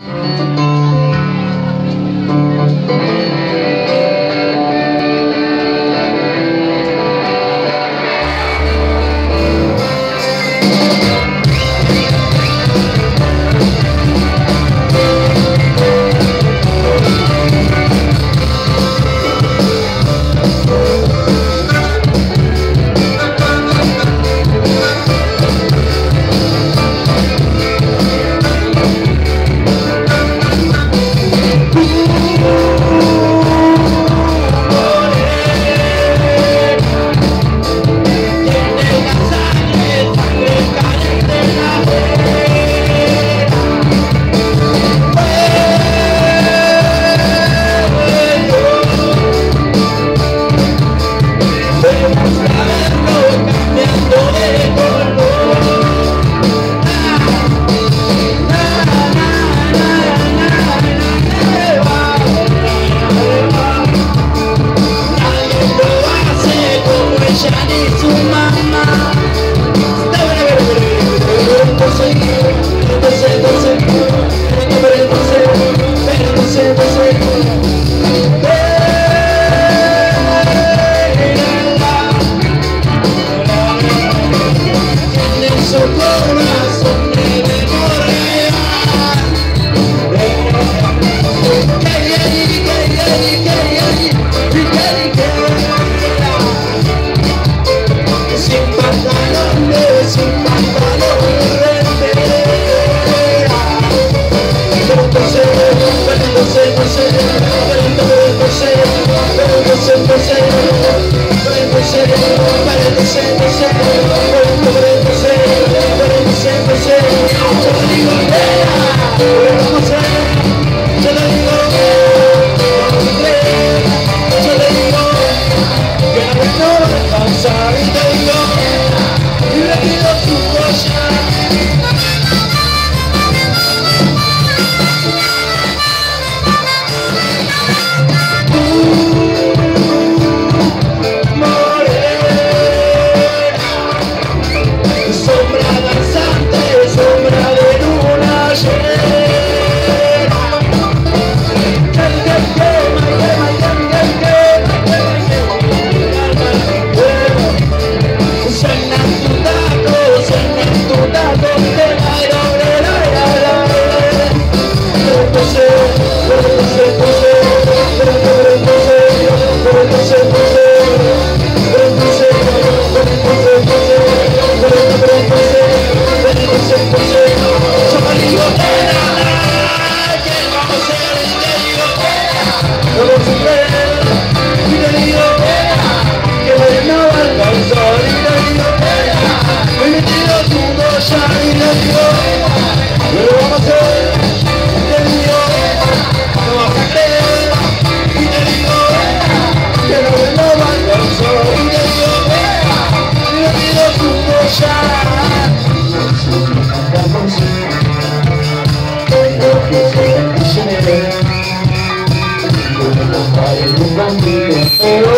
Música to my Pero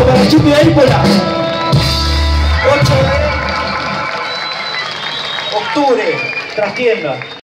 Ocho Barashidi Ébola. 8 de octubre, trastienda.